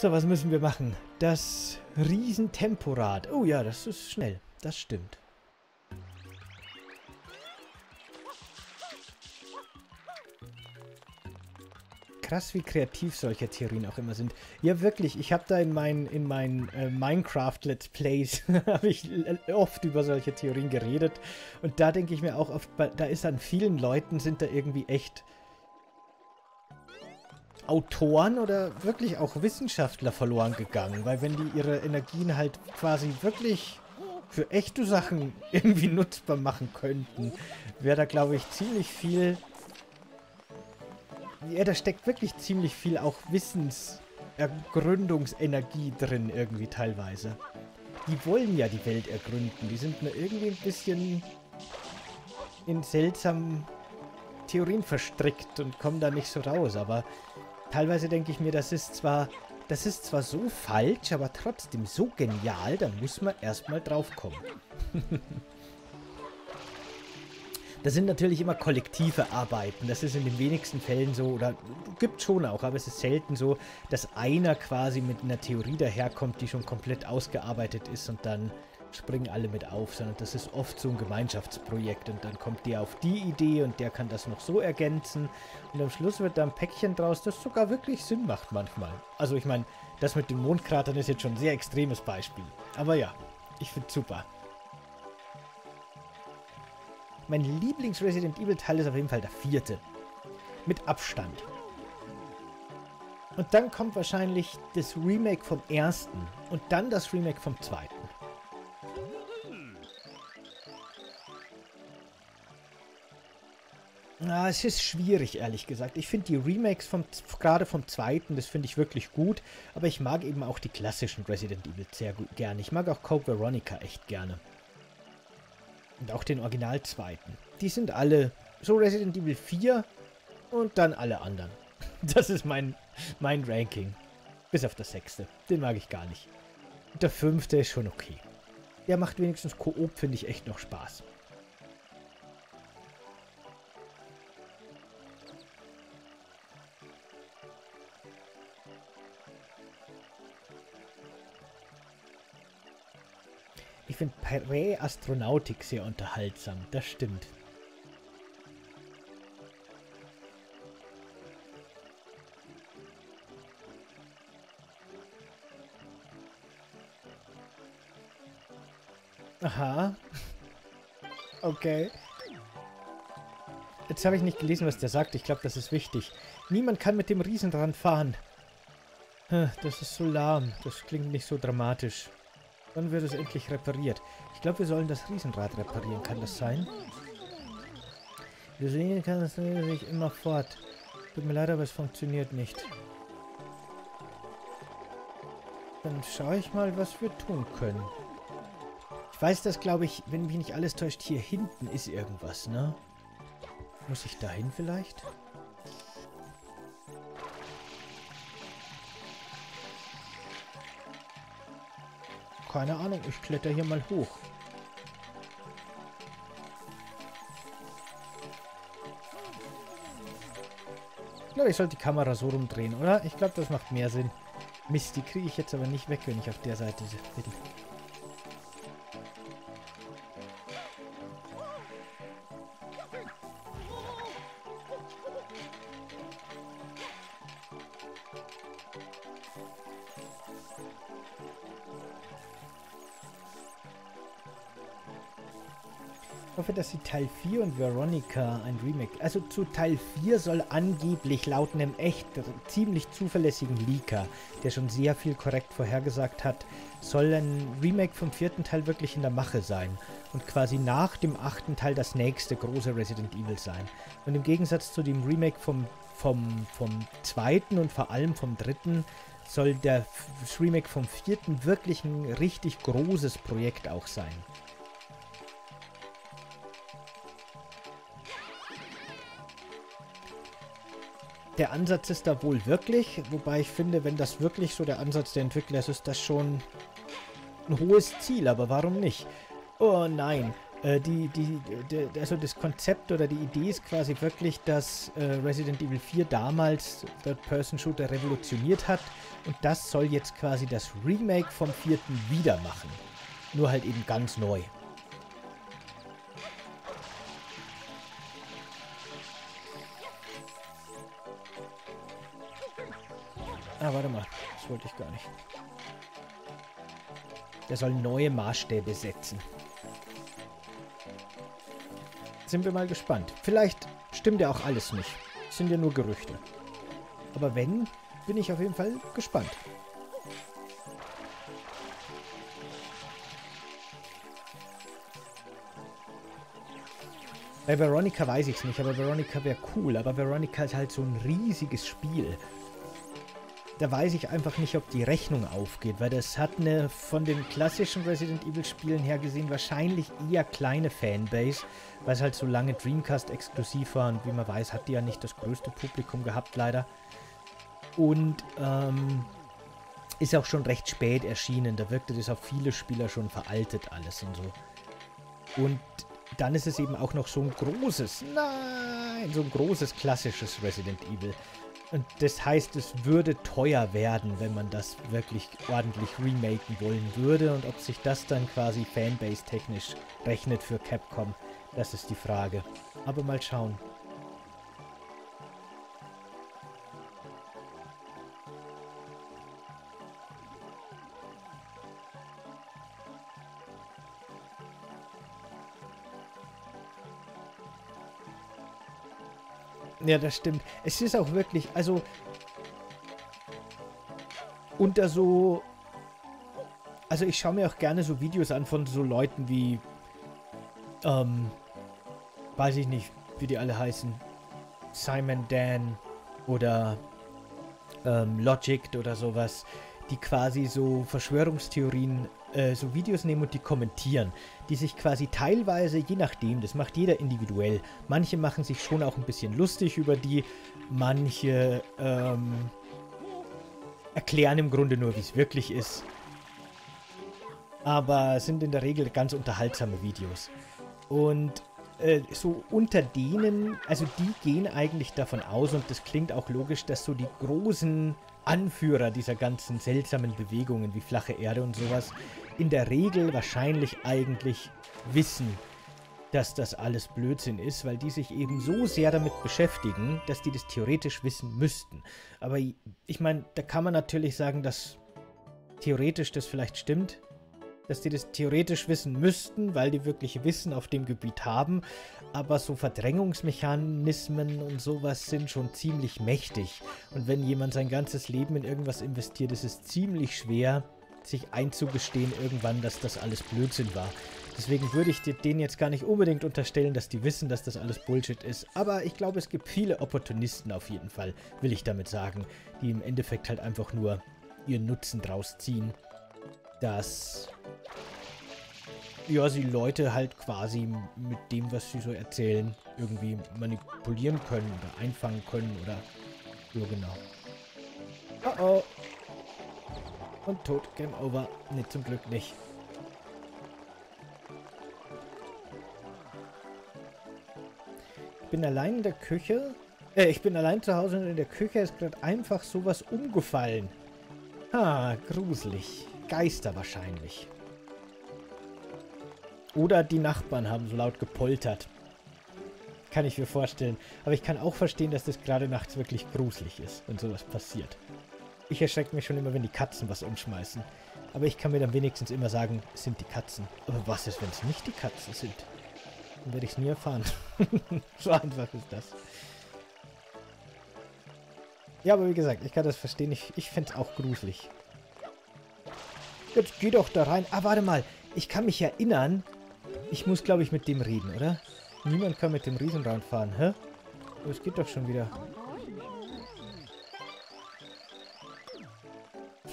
So, was müssen wir machen? Das Riesentemporad. Oh ja, das ist schnell. Das stimmt. krass, wie kreativ solche Theorien auch immer sind. Ja, wirklich, ich habe da in meinen in mein, äh, Minecraft-Let's Plays ich oft über solche Theorien geredet. Und da denke ich mir auch oft, da ist an vielen Leuten sind da irgendwie echt Autoren oder wirklich auch Wissenschaftler verloren gegangen. Weil wenn die ihre Energien halt quasi wirklich für echte Sachen irgendwie nutzbar machen könnten, wäre da, glaube ich, ziemlich viel ja, da steckt wirklich ziemlich viel auch Wissensergründungsenergie drin irgendwie teilweise. Die wollen ja die Welt ergründen. Die sind nur irgendwie ein bisschen in seltsamen Theorien verstrickt und kommen da nicht so raus. Aber teilweise denke ich mir, das ist zwar, das ist zwar so falsch, aber trotzdem so genial, da muss man erstmal drauf kommen. Das sind natürlich immer kollektive Arbeiten. Das ist in den wenigsten Fällen so, oder gibt schon auch, aber es ist selten so, dass einer quasi mit einer Theorie daherkommt, die schon komplett ausgearbeitet ist und dann springen alle mit auf, sondern das ist oft so ein Gemeinschaftsprojekt und dann kommt der auf die Idee und der kann das noch so ergänzen und am Schluss wird da ein Päckchen draus, das sogar wirklich Sinn macht manchmal. Also ich meine, das mit den Mondkratern ist jetzt schon ein sehr extremes Beispiel. Aber ja, ich finde super. Mein Lieblings-Resident Evil-Teil ist auf jeden Fall der vierte. Mit Abstand. Und dann kommt wahrscheinlich das Remake vom ersten. Und dann das Remake vom zweiten. Ah, es ist schwierig, ehrlich gesagt. Ich finde die Remakes vom, gerade vom zweiten, das finde ich wirklich gut. Aber ich mag eben auch die klassischen Resident Evil sehr gut gerne. Ich mag auch Code Veronica echt gerne. Und auch den Original zweiten. Die sind alle so Resident Evil 4 und dann alle anderen. Das ist mein, mein Ranking. Bis auf das sechste. Den mag ich gar nicht. Und der fünfte ist schon okay. Der macht wenigstens Koop, finde ich echt noch Spaß. Prä-Astronautik sehr unterhaltsam. Das stimmt. Aha. Okay. Jetzt habe ich nicht gelesen, was der sagt. Ich glaube, das ist wichtig. Niemand kann mit dem Riesenrad fahren. Das ist so lahm. Das klingt nicht so dramatisch. Dann wird es endlich repariert. Ich glaube, wir sollen das Riesenrad reparieren. Kann das sein? Wir sehen, kann es sich immer fort. Tut mir leid, aber es funktioniert nicht. Dann schaue ich mal, was wir tun können. Ich weiß, dass, glaube ich, wenn mich nicht alles täuscht, hier hinten ist irgendwas, ne? Muss ich dahin vielleicht? Keine Ahnung, ich kletter hier mal hoch. Ich glaube, ich sollte die Kamera so rumdrehen, oder? Ich glaube, das macht mehr Sinn. Mist, die kriege ich jetzt aber nicht weg, wenn ich auf der Seite bin. Teil 4 und Veronica ein Remake... Also zu Teil 4 soll angeblich laut einem echt ziemlich zuverlässigen Leaker, der schon sehr viel korrekt vorhergesagt hat, soll ein Remake vom vierten Teil wirklich in der Mache sein und quasi nach dem achten Teil das nächste große Resident Evil sein. Und im Gegensatz zu dem Remake vom, vom, vom zweiten und vor allem vom dritten soll der Remake vom vierten wirklich ein richtig großes Projekt auch sein. Der Ansatz ist da wohl wirklich, wobei ich finde, wenn das wirklich so der Ansatz der Entwickler ist, ist das schon ein hohes Ziel, aber warum nicht? Oh nein, Äh, die, die, die, also das Konzept oder die Idee ist quasi wirklich, dass äh, Resident Evil 4 damals Third-Person-Shooter revolutioniert hat und das soll jetzt quasi das Remake vom vierten wieder machen. Nur halt eben ganz neu. Ah, warte mal. Das wollte ich gar nicht. Der soll neue Maßstäbe setzen. Sind wir mal gespannt. Vielleicht stimmt ja auch alles nicht. Sind ja nur Gerüchte. Aber wenn, bin ich auf jeden Fall gespannt. Bei Veronica weiß ich es nicht, aber Veronica wäre cool. Aber Veronica ist halt so ein riesiges Spiel da weiß ich einfach nicht, ob die Rechnung aufgeht, weil das hat eine von den klassischen Resident Evil Spielen her gesehen wahrscheinlich eher kleine Fanbase, weil es halt so lange Dreamcast exklusiv war und wie man weiß, hat die ja nicht das größte Publikum gehabt, leider. Und ähm, ist auch schon recht spät erschienen, da wirkte das auf viele Spieler schon veraltet alles und so. Und dann ist es eben auch noch so ein großes, nein, so ein großes klassisches Resident Evil. Und das heißt, es würde teuer werden, wenn man das wirklich ordentlich remaken wollen würde. Und ob sich das dann quasi Fanbase-technisch rechnet für Capcom, das ist die Frage. Aber mal schauen. Ja, das stimmt. Es ist auch wirklich, also unter so, also ich schaue mir auch gerne so Videos an von so Leuten wie, ähm, weiß ich nicht, wie die alle heißen, Simon Dan oder ähm, Logic oder sowas, die quasi so Verschwörungstheorien äh, so Videos nehmen und die kommentieren, die sich quasi teilweise, je nachdem, das macht jeder individuell, manche machen sich schon auch ein bisschen lustig über die, manche ähm, erklären im Grunde nur, wie es wirklich ist. Aber sind in der Regel ganz unterhaltsame Videos. Und äh, so unter denen, also die gehen eigentlich davon aus, und das klingt auch logisch, dass so die großen Anführer dieser ganzen seltsamen Bewegungen wie flache Erde und sowas in der Regel wahrscheinlich eigentlich wissen, dass das alles Blödsinn ist, weil die sich eben so sehr damit beschäftigen, dass die das theoretisch wissen müssten. Aber ich meine, da kann man natürlich sagen, dass theoretisch das vielleicht stimmt, dass die das theoretisch wissen müssten, weil die wirklich Wissen auf dem Gebiet haben. Aber so Verdrängungsmechanismen und sowas sind schon ziemlich mächtig. Und wenn jemand sein ganzes Leben in irgendwas investiert, ist es ziemlich schwer, sich einzugestehen irgendwann, dass das alles Blödsinn war. Deswegen würde ich denen jetzt gar nicht unbedingt unterstellen, dass die wissen, dass das alles Bullshit ist. Aber ich glaube, es gibt viele Opportunisten auf jeden Fall, will ich damit sagen, die im Endeffekt halt einfach nur ihren Nutzen draus ziehen dass ja, sie Leute halt quasi mit dem, was sie so erzählen, irgendwie manipulieren können oder einfangen können oder so genau. Oh oh. Und tot, Game Over. Ne, zum Glück nicht. Ich bin allein in der Küche. Äh, ich bin allein zu Hause und in der Küche ist gerade einfach sowas umgefallen. Ha, gruselig. Geister wahrscheinlich. Oder die Nachbarn haben so laut gepoltert. Kann ich mir vorstellen. Aber ich kann auch verstehen, dass das gerade nachts wirklich gruselig ist, wenn sowas passiert. Ich erschrecke mich schon immer, wenn die Katzen was umschmeißen. Aber ich kann mir dann wenigstens immer sagen, es sind die Katzen. Aber was ist, wenn es nicht die Katzen sind? Dann werde ich es nie erfahren. so einfach ist das. Ja, aber wie gesagt, ich kann das verstehen. Ich, ich fände es auch gruselig. Jetzt geh doch da rein. Ah, warte mal. Ich kann mich erinnern. Ich muss, glaube ich, mit dem reden, oder? Niemand kann mit dem Riesen reinfahren, hä? Das geht doch schon wieder.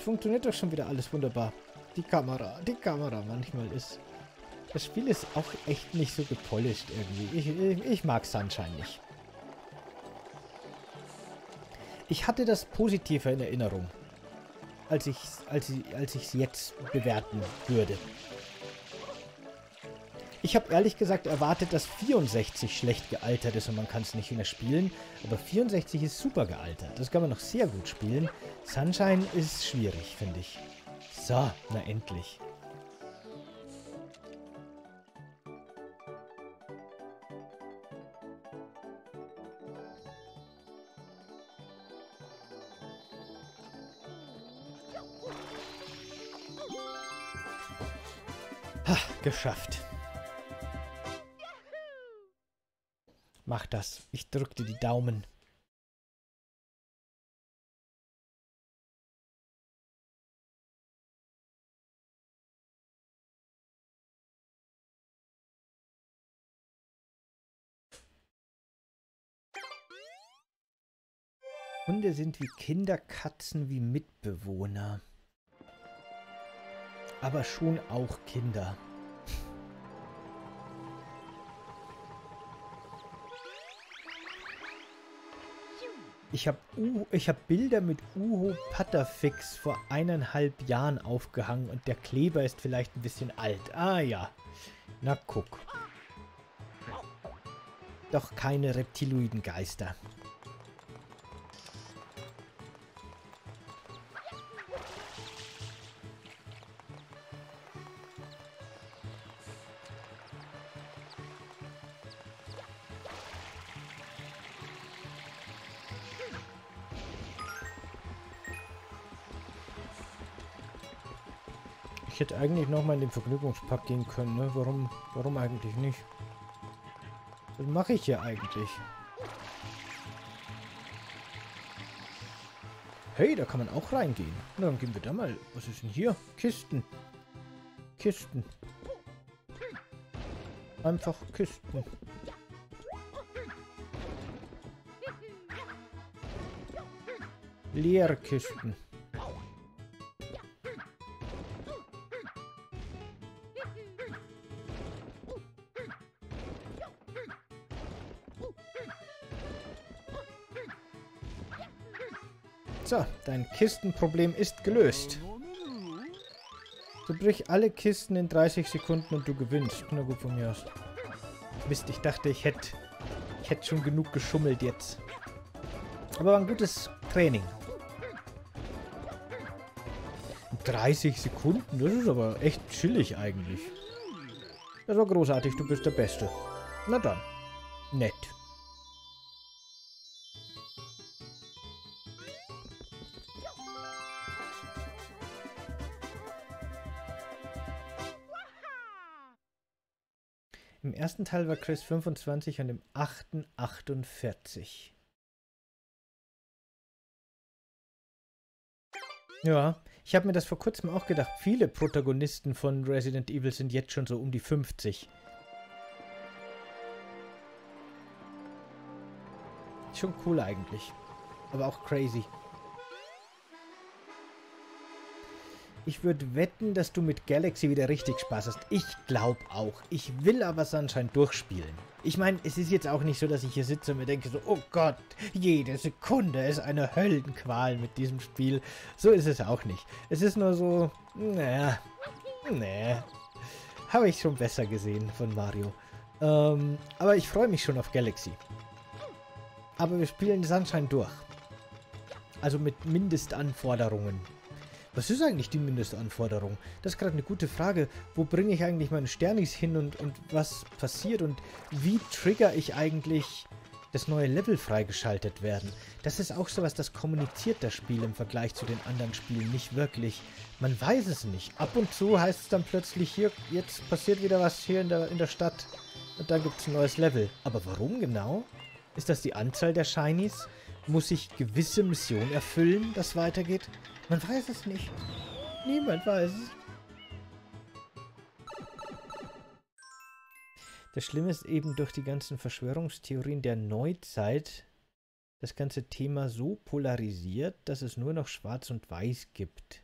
Funktioniert doch schon wieder alles wunderbar. Die Kamera, die Kamera manchmal ist... Das Spiel ist auch echt nicht so gepolished irgendwie. Ich, ich, ich mag Sunshine nicht. Ich hatte das Positive in Erinnerung als ich als ich als ich es jetzt bewerten würde. Ich habe ehrlich gesagt erwartet, dass 64 schlecht gealtert ist und man kann es nicht mehr spielen. Aber 64 ist super gealtert. Das kann man noch sehr gut spielen. Sunshine ist schwierig, finde ich. So, na endlich. Das. Ich drück dir die Daumen. Hunde sind wie Kinder, Katzen wie Mitbewohner. Aber schon auch Kinder. Ich habe hab Bilder mit Uho Patterfix vor eineinhalb Jahren aufgehangen und der Kleber ist vielleicht ein bisschen alt. Ah ja. Na guck. Doch keine Reptiloidengeister. Eigentlich noch mal in den Vergnügungspark gehen können, ne? Warum, warum eigentlich nicht? Was mache ich hier eigentlich? Hey, da kann man auch reingehen. Na, dann gehen wir da mal. Was ist denn hier? Kisten. Kisten. Einfach Kisten. Leerkisten. So, dein Kistenproblem ist gelöst. Du brich alle Kisten in 30 Sekunden und du gewinnst. Na gut von mir aus. Mist, ich dachte, ich hätte ich hätte schon genug geschummelt jetzt. Aber war ein gutes Training. 30 Sekunden, das ist aber echt chillig eigentlich. Das war großartig, du bist der Beste. Na dann. Nett. Ersten Teil war Chris 25 und im achten 48. Ja, ich habe mir das vor kurzem auch gedacht. Viele Protagonisten von Resident Evil sind jetzt schon so um die 50. Schon cool eigentlich. Aber auch crazy. Ich würde wetten, dass du mit Galaxy wieder richtig Spaß hast. Ich glaube auch. Ich will aber Sunshine durchspielen. Ich meine, es ist jetzt auch nicht so, dass ich hier sitze und mir denke so, oh Gott, jede Sekunde ist eine Höllenqual mit diesem Spiel. So ist es auch nicht. Es ist nur so, naja, nee. Habe ich schon besser gesehen von Mario. Ähm, aber ich freue mich schon auf Galaxy. Aber wir spielen Sunshine durch. Also mit Mindestanforderungen. Was ist eigentlich die Mindestanforderung? Das ist gerade eine gute Frage. Wo bringe ich eigentlich meine Sternis hin und, und was passiert und wie trigger ich eigentlich das neue Level freigeschaltet werden? Das ist auch sowas, das kommuniziert das Spiel im Vergleich zu den anderen Spielen nicht wirklich. Man weiß es nicht. Ab und zu heißt es dann plötzlich hier, jetzt passiert wieder was hier in der, in der Stadt und dann gibt es ein neues Level. Aber warum genau? Ist das die Anzahl der Shinies? Muss ich gewisse Missionen erfüllen, dass weitergeht? Man weiß es nicht. Niemand weiß es. Das Schlimme ist eben durch die ganzen Verschwörungstheorien der Neuzeit das ganze Thema so polarisiert, dass es nur noch Schwarz und Weiß gibt.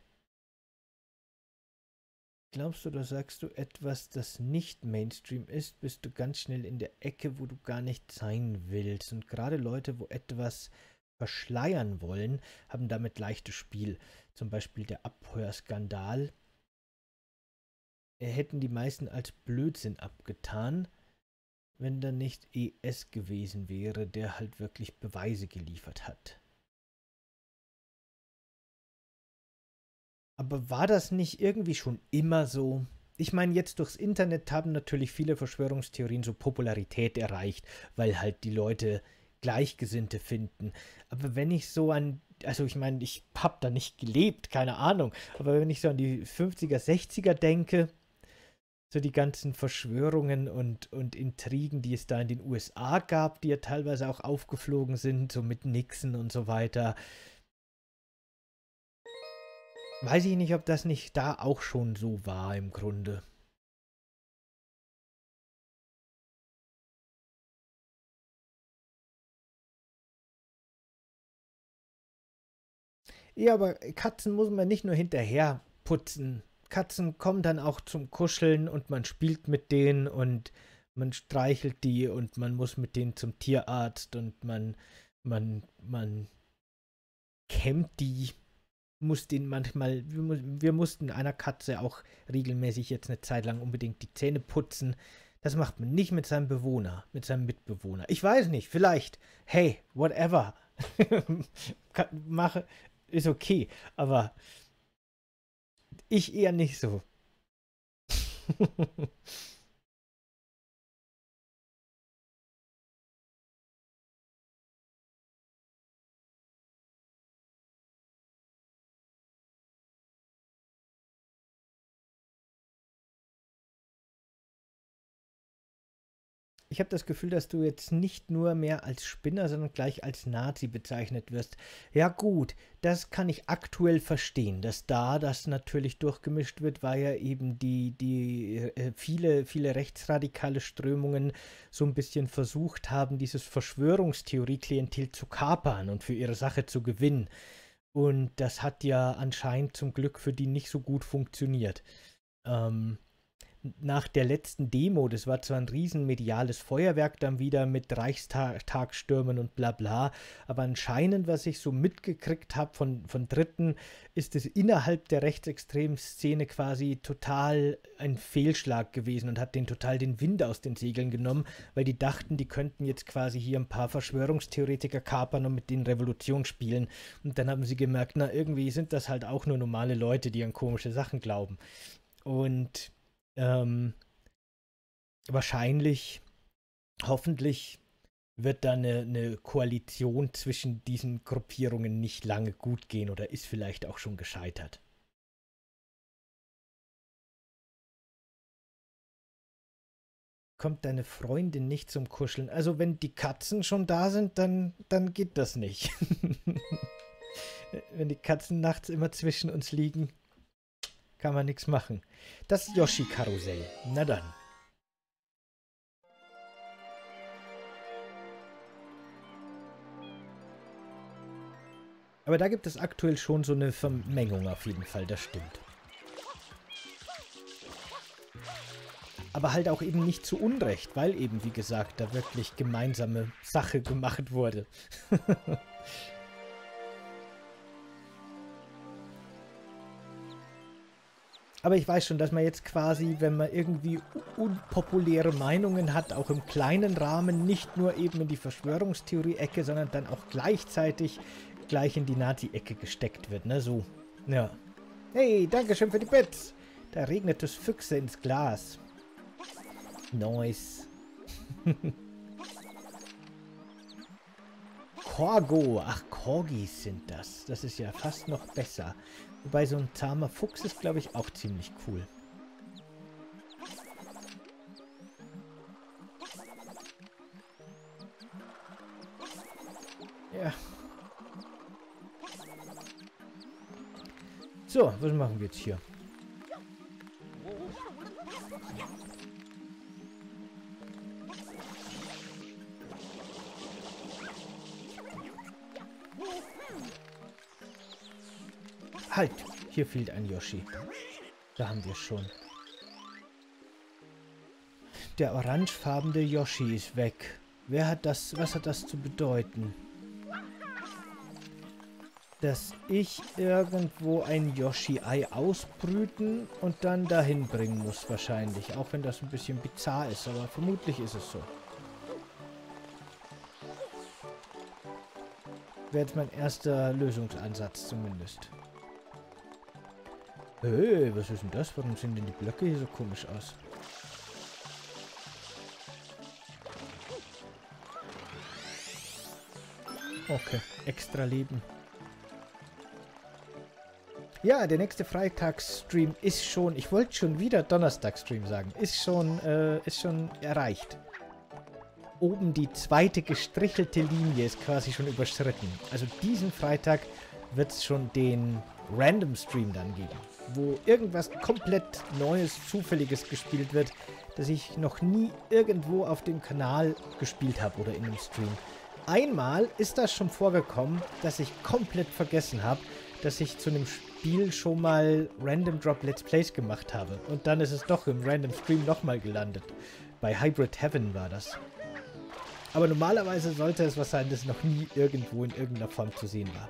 Glaubst du oder sagst du etwas, das nicht Mainstream ist, bist du ganz schnell in der Ecke, wo du gar nicht sein willst. Und gerade Leute, wo etwas verschleiern wollen, haben damit leichtes Spiel. Zum Beispiel der Abhörskandal hätten die meisten als Blödsinn abgetan, wenn da nicht ES gewesen wäre, der halt wirklich Beweise geliefert hat. Aber war das nicht irgendwie schon immer so? Ich meine, jetzt durchs Internet haben natürlich viele Verschwörungstheorien so Popularität erreicht, weil halt die Leute Gleichgesinnte finden. Aber wenn ich so an, also ich meine, ich habe da nicht gelebt, keine Ahnung, aber wenn ich so an die 50er, 60er denke, so die ganzen Verschwörungen und, und Intrigen, die es da in den USA gab, die ja teilweise auch aufgeflogen sind, so mit Nixon und so weiter, Weiß ich nicht, ob das nicht da auch schon so war im Grunde. Ja, aber Katzen muss man nicht nur hinterher putzen. Katzen kommen dann auch zum Kuscheln und man spielt mit denen und man streichelt die und man muss mit denen zum Tierarzt und man, man, man kämmt die musste ihn manchmal, wir, mussten einer Katze auch regelmäßig jetzt eine Zeit lang unbedingt die Zähne putzen. Das macht man nicht mit seinem Bewohner, mit seinem Mitbewohner. Ich weiß nicht, vielleicht, hey, whatever. Mache, ist okay, aber ich eher nicht so. Ich habe das Gefühl, dass du jetzt nicht nur mehr als Spinner, sondern gleich als Nazi bezeichnet wirst. Ja gut, das kann ich aktuell verstehen, dass da das natürlich durchgemischt wird, weil ja eben die, die äh, viele, viele rechtsradikale Strömungen so ein bisschen versucht haben, dieses Verschwörungstheorie-Klientel zu kapern und für ihre Sache zu gewinnen. Und das hat ja anscheinend zum Glück für die nicht so gut funktioniert. Ähm, nach der letzten Demo, das war zwar ein riesen mediales Feuerwerk dann wieder mit Reichstagstürmen und bla bla, aber anscheinend, was ich so mitgekriegt habe von, von Dritten, ist es innerhalb der rechtsextremen Szene quasi total ein Fehlschlag gewesen und hat den total den Wind aus den Segeln genommen, weil die dachten, die könnten jetzt quasi hier ein paar Verschwörungstheoretiker kapern und mit denen Revolution spielen. Und dann haben sie gemerkt, na irgendwie sind das halt auch nur normale Leute, die an komische Sachen glauben. Und ähm, wahrscheinlich, hoffentlich wird da eine, eine, Koalition zwischen diesen Gruppierungen nicht lange gut gehen oder ist vielleicht auch schon gescheitert. Kommt deine Freundin nicht zum Kuscheln? Also wenn die Katzen schon da sind, dann, dann geht das nicht. wenn die Katzen nachts immer zwischen uns liegen, kann man nichts machen. Das Yoshi-Karussell. Na dann. Aber da gibt es aktuell schon so eine Vermengung auf jeden Fall, das stimmt. Aber halt auch eben nicht zu Unrecht, weil eben, wie gesagt, da wirklich gemeinsame Sache gemacht wurde. Aber ich weiß schon, dass man jetzt quasi, wenn man irgendwie unpopuläre Meinungen hat, auch im kleinen Rahmen nicht nur eben in die Verschwörungstheorie-Ecke, sondern dann auch gleichzeitig gleich in die Nazi-Ecke gesteckt wird, ne? So. Ja. Hey, danke schön für die Bits. Da regnet es Füchse ins Glas. Nice. Korgo. Ach, Korgis sind das. Das ist ja fast noch besser. Wobei so ein zahmer Fuchs ist, glaube ich, auch ziemlich cool. Ja. So, was machen wir jetzt hier? Halt! Hier fehlt ein Yoshi. Da haben wir schon. Der orangefarbene Yoshi ist weg. Wer hat das, was hat das zu bedeuten? dass ich irgendwo ein Yoshi-Ei ausbrüten und dann dahin bringen muss wahrscheinlich. Auch wenn das ein bisschen bizarr ist, aber vermutlich ist es so. Wäre jetzt mein erster Lösungsansatz zumindest. Hey, was ist denn das? Warum sehen denn die Blöcke hier so komisch aus? Okay, extra Leben. Ja, der nächste Freitagsstream ist schon, ich wollte schon wieder Donnerstagsstream sagen, ist schon, äh, ist schon erreicht. Oben die zweite gestrichelte Linie ist quasi schon überschritten. Also diesen Freitag wird es schon den Random Stream dann geben, wo irgendwas komplett Neues, Zufälliges gespielt wird, das ich noch nie irgendwo auf dem Kanal gespielt habe oder in einem Stream. Einmal ist das schon vorgekommen, dass ich komplett vergessen habe, dass ich zu einem Spiel schon mal Random Drop Let's Plays gemacht habe. Und dann ist es doch im Random Stream nochmal gelandet. Bei Hybrid Heaven war das. Aber normalerweise sollte es was sein, das noch nie irgendwo in irgendeiner Form zu sehen war.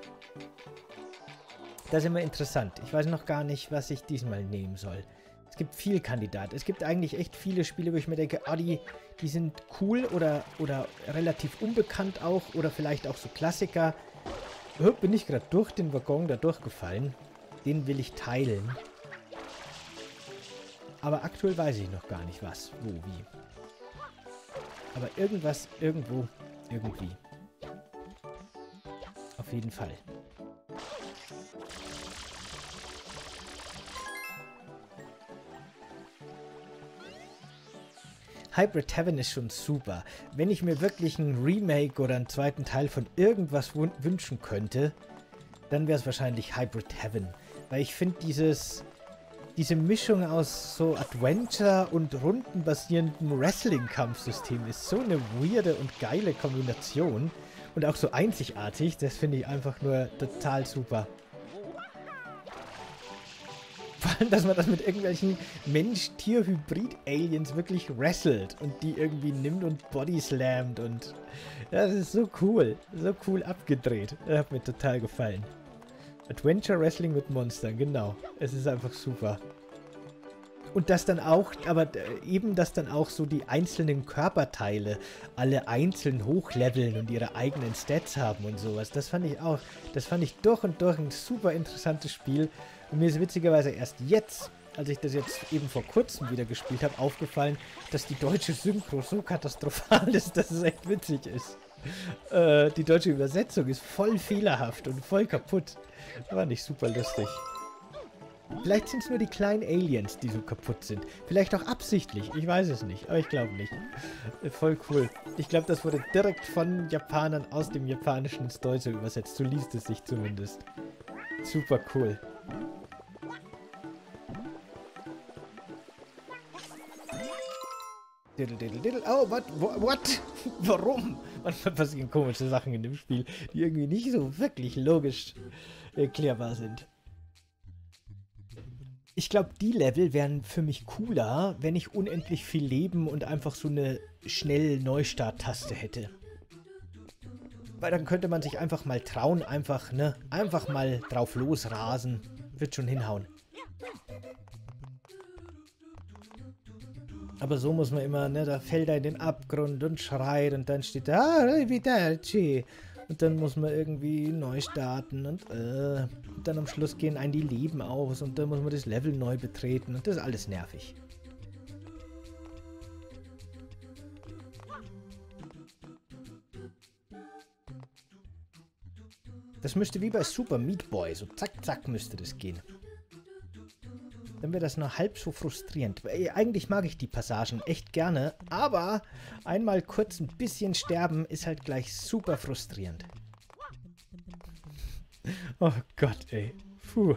Das ist immer interessant. Ich weiß noch gar nicht, was ich diesmal nehmen soll. Es gibt viel Kandidat. Es gibt eigentlich echt viele Spiele, wo ich mir denke, ah, die, die sind cool oder, oder relativ unbekannt auch oder vielleicht auch so Klassiker. Oh, bin ich gerade durch den Waggon da durchgefallen. Den will ich teilen. Aber aktuell weiß ich noch gar nicht was, wo, wie. Aber irgendwas, irgendwo, irgendwie. Auf jeden Fall. Hybrid Heaven ist schon super. Wenn ich mir wirklich ein Remake oder einen zweiten Teil von irgendwas wünschen könnte, dann wäre es wahrscheinlich Hybrid Heaven. Weil ich finde dieses diese Mischung aus so Adventure und rundenbasierendem Wrestling-Kampfsystem ist so eine weirde und geile Kombination und auch so einzigartig. Das finde ich einfach nur total super. Vor allem, dass man das mit irgendwelchen Mensch-Tier-Hybrid-Aliens wirklich wrestelt und die irgendwie nimmt und bodyslammt und das ist so cool. So cool abgedreht. Das hat mir total gefallen. Adventure Wrestling mit Monstern, genau. Es ist einfach super. Und das dann auch, aber äh, eben, dass dann auch so die einzelnen Körperteile alle einzeln hochleveln und ihre eigenen Stats haben und sowas. Das fand ich auch, das fand ich durch und durch ein super interessantes Spiel. Und mir ist witzigerweise erst jetzt, als ich das jetzt eben vor kurzem wieder gespielt habe, aufgefallen, dass die deutsche Synchro so katastrophal ist, dass es echt witzig ist. Äh, die deutsche Übersetzung ist voll fehlerhaft und voll kaputt. War nicht super lustig. Vielleicht sind es nur die kleinen Aliens, die so kaputt sind. Vielleicht auch absichtlich. Ich weiß es nicht. Aber ich glaube nicht. Äh, voll cool. Ich glaube, das wurde direkt von Japanern aus dem Japanischen ins Deutsche übersetzt. So liest es sich zumindest. Super cool. Diddle, diddle, diddle. Oh, what? What? Warum? Manchmal passieren komische Sachen in dem Spiel, die irgendwie nicht so wirklich logisch erklärbar sind. Ich glaube, die Level wären für mich cooler, wenn ich unendlich viel Leben und einfach so eine schnell Neustart-Taste hätte. Weil dann könnte man sich einfach mal trauen, einfach, ne, einfach mal drauf losrasen. Wird schon hinhauen. Aber so muss man immer, ne, da fällt er in den Abgrund und schreit und dann steht da, ah, Arrivederci. Und dann muss man irgendwie neu starten und, äh, und dann am Schluss gehen einen die Leben aus und dann muss man das Level neu betreten und das ist alles nervig. Das müsste wie bei Super Meat Boy, so zack, zack müsste das gehen dann wäre das nur halb so frustrierend. Eigentlich mag ich die Passagen echt gerne, aber einmal kurz ein bisschen sterben ist halt gleich super frustrierend. Oh Gott, ey. Puh.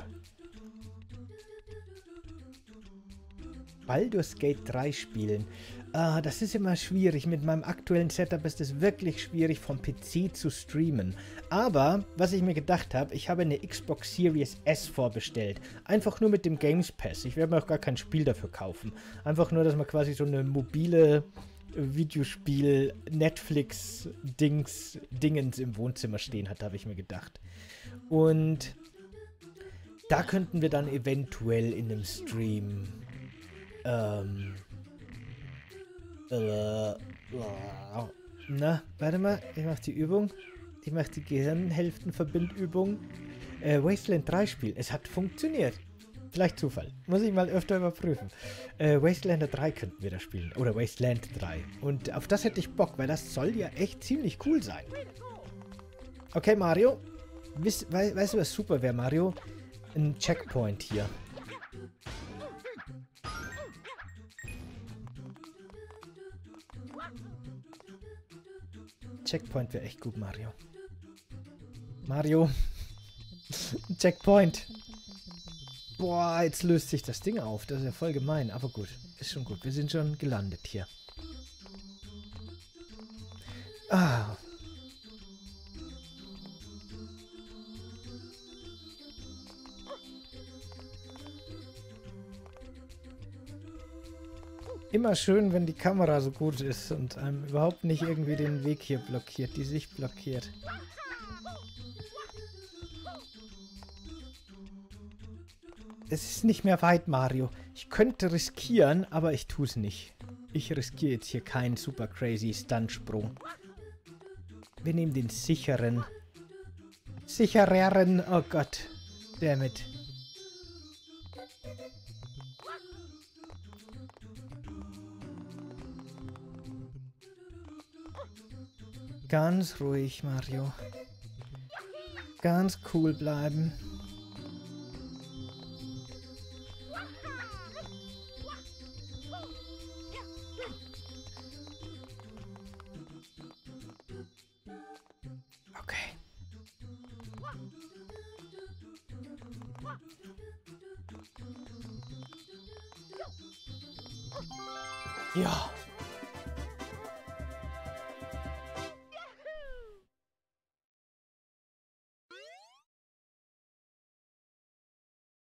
Baldur's Gate 3 spielen. Ah, das ist immer schwierig. Mit meinem aktuellen Setup ist es wirklich schwierig, vom PC zu streamen. Aber, was ich mir gedacht habe, ich habe eine Xbox Series S vorbestellt. Einfach nur mit dem Games Pass. Ich werde mir auch gar kein Spiel dafür kaufen. Einfach nur, dass man quasi so eine mobile Videospiel Netflix Dings Dingens im Wohnzimmer stehen hat, habe ich mir gedacht. Und da könnten wir dann eventuell in einem Stream ähm, äh, na, warte mal, ich mache die Übung. Ich mache die Gehirnhälftenverbindübung. Äh, Wasteland 3 spielen. Es hat funktioniert. Vielleicht Zufall. Muss ich mal öfter überprüfen. Äh, Wastelander 3 könnten wir da spielen. Oder Wasteland 3. Und auf das hätte ich Bock, weil das soll ja echt ziemlich cool sein. Okay, Mario. Weißt, we weißt du, was super wäre, Mario? Ein Checkpoint hier. Checkpoint wäre echt gut, Mario. Mario. Checkpoint. Boah, jetzt löst sich das Ding auf. Das ist ja voll gemein. Aber gut. Ist schon gut. Wir sind schon gelandet hier. Ah. Immer schön, wenn die Kamera so gut ist und einem überhaupt nicht irgendwie den Weg hier blockiert, die Sicht blockiert. Es ist nicht mehr weit, Mario. Ich könnte riskieren, aber ich tue es nicht. Ich riskiere jetzt hier keinen super crazy Stuntsprung. Wir nehmen den sicheren. Sichereren. Oh Gott. Damit. Ganz ruhig, Mario. Ganz cool bleiben.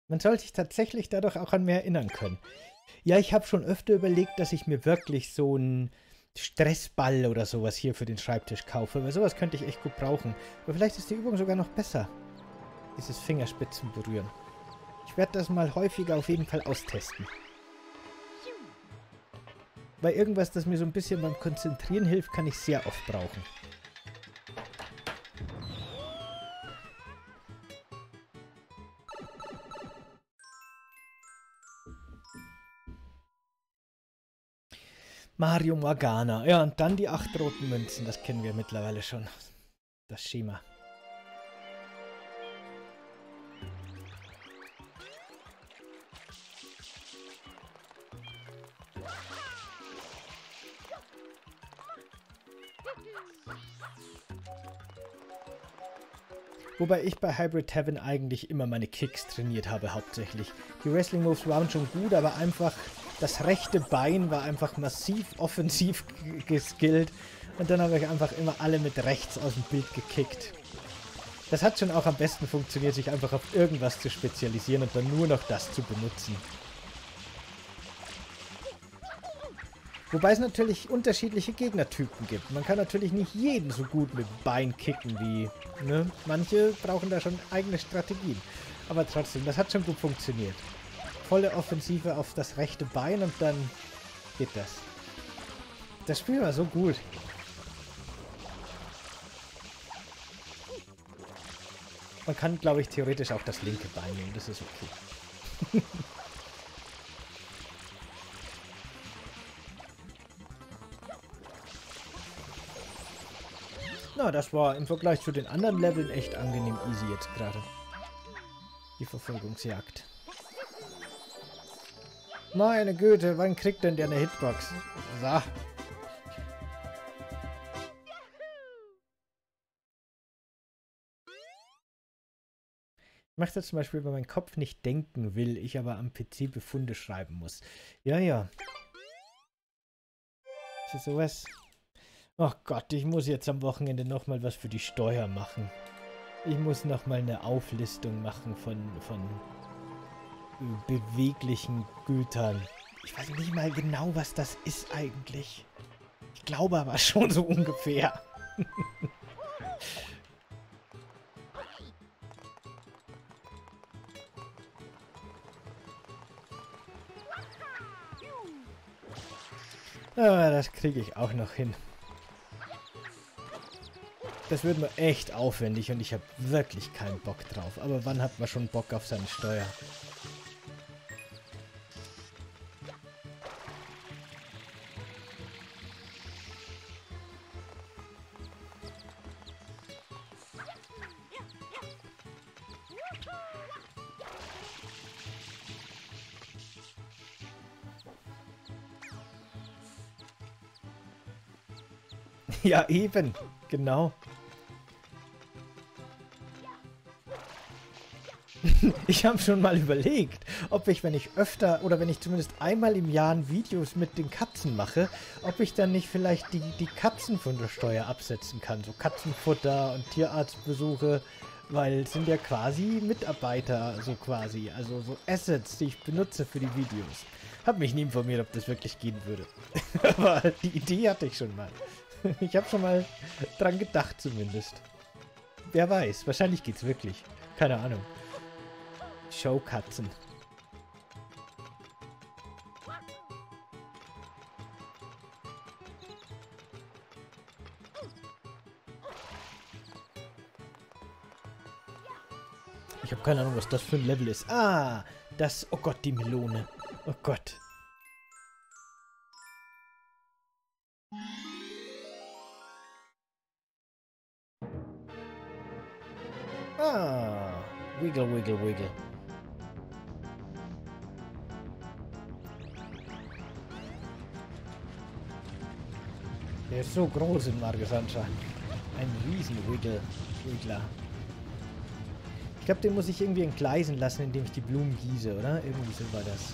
Man sollte sich tatsächlich dadurch auch an mehr erinnern können. Ja, ich habe schon öfter überlegt, dass ich mir wirklich so einen Stressball oder sowas hier für den Schreibtisch kaufe, weil sowas könnte ich echt gut brauchen. Aber vielleicht ist die Übung sogar noch besser. Dieses Fingerspitzen berühren. Ich werde das mal häufiger auf jeden Fall austesten. Weil irgendwas, das mir so ein bisschen beim Konzentrieren hilft, kann ich sehr oft brauchen. Mario Morgana. Ja, und dann die acht roten Münzen. Das kennen wir mittlerweile schon. Das Schema. Wobei ich bei Hybrid Heaven eigentlich immer meine Kicks trainiert habe, hauptsächlich. Die Wrestling Moves waren schon gut, aber einfach das rechte Bein war einfach massiv offensiv geskillt. Und dann habe ich einfach immer alle mit rechts aus dem Bild gekickt. Das hat schon auch am besten funktioniert, sich einfach auf irgendwas zu spezialisieren und dann nur noch das zu benutzen. Wobei es natürlich unterschiedliche Gegnertypen gibt. Man kann natürlich nicht jeden so gut mit Bein kicken wie... Ne? Manche brauchen da schon eigene Strategien. Aber trotzdem, das hat schon gut funktioniert. Volle Offensive auf das rechte Bein und dann geht das. Das Spiel war so gut. Man kann, glaube ich, theoretisch auch das linke Bein nehmen. Das ist okay. Na, das war im Vergleich zu den anderen Leveln echt angenehm easy jetzt gerade. Die Verfolgungsjagd. Meine Güte, wann kriegt denn der eine Hitbox? So. Ich mache das zum Beispiel, wenn mein Kopf nicht denken will, ich aber am PC Befunde schreiben muss. Ja, ja. Für sowas Ach Gott, ich muss jetzt am Wochenende nochmal was für die Steuer machen. Ich muss nochmal eine Auflistung machen von, von beweglichen Gütern. Ich weiß nicht mal genau, was das ist eigentlich. Ich glaube aber schon so ungefähr. Aber das kriege ich auch noch hin. Das wird mir echt aufwendig und ich habe wirklich keinen Bock drauf. Aber wann hat man schon Bock auf seine Steuer? Ja, eben. Genau. ich habe schon mal überlegt, ob ich, wenn ich öfter oder wenn ich zumindest einmal im Jahr Videos mit den Katzen mache, ob ich dann nicht vielleicht die, die Katzen von der Steuer absetzen kann. So Katzenfutter und Tierarztbesuche, weil es sind ja quasi Mitarbeiter, so quasi. Also so Assets, die ich benutze für die Videos. Hab mich nie informiert, ob das wirklich gehen würde. Aber die Idee hatte ich schon mal. Ich habe schon mal dran gedacht zumindest. Wer weiß, wahrscheinlich geht's wirklich. Keine Ahnung. Showkatzen. Ich habe keine Ahnung, was das für ein Level ist. Ah, das... Oh Gott, die Melone. Oh Gott. Ah, wiggle, wiggle, wiggle. Der ist so groß in Mario Sunshine. Ein riesen Wiggle, Wiggler. Ich glaube, den muss ich irgendwie entgleisen lassen, indem ich die Blumen gieße, oder? Irgendwie so war das.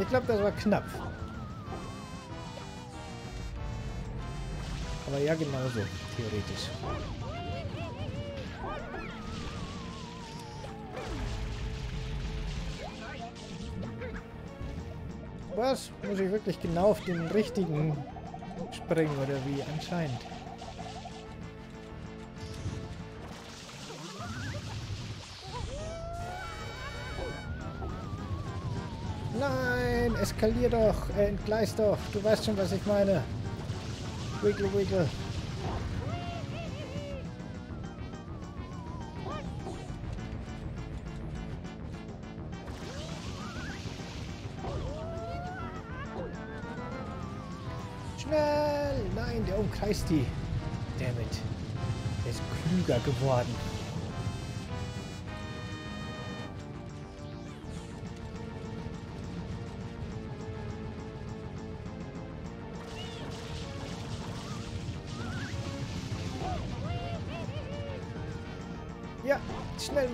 Ich glaube, das war knapp. Aber ja, genauso, theoretisch. Was? Muss ich wirklich genau auf den richtigen springen oder wie? Anscheinend. Nein, eskalier doch, entgleis doch. Du weißt schon, was ich meine. Wiggle, wiggle. Schnell! Nein, der umkreist die. Damit. Er ist klüger geworden.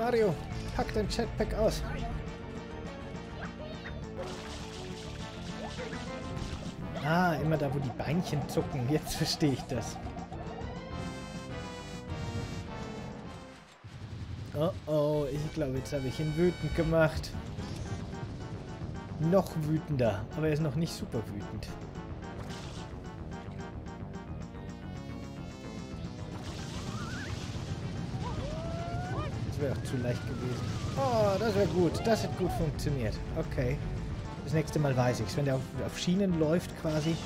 Mario. Pack dein Jetpack aus. Ah, immer da, wo die Beinchen zucken. Jetzt verstehe ich das. Oh oh, ich glaube, jetzt habe ich ihn wütend gemacht. Noch wütender, aber er ist noch nicht super wütend. Zu leicht gewesen. Oh, das wäre gut. Das hat gut funktioniert. Okay. Das nächste Mal weiß ich es. Wenn der auf, auf Schienen läuft quasi.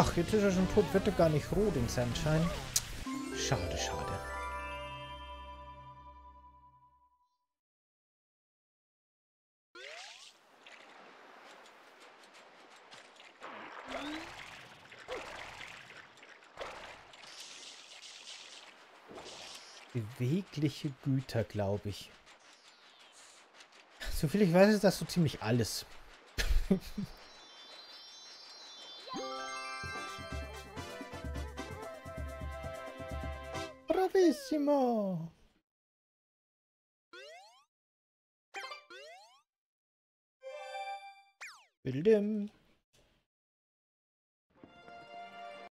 Ach, jetzt ist er schon tot. Wird er gar nicht rot in Sunshine. Schade, schade. Bewegliche Güter, glaube ich. Soviel ich weiß, ist das so ziemlich alles. 뭐. 빌름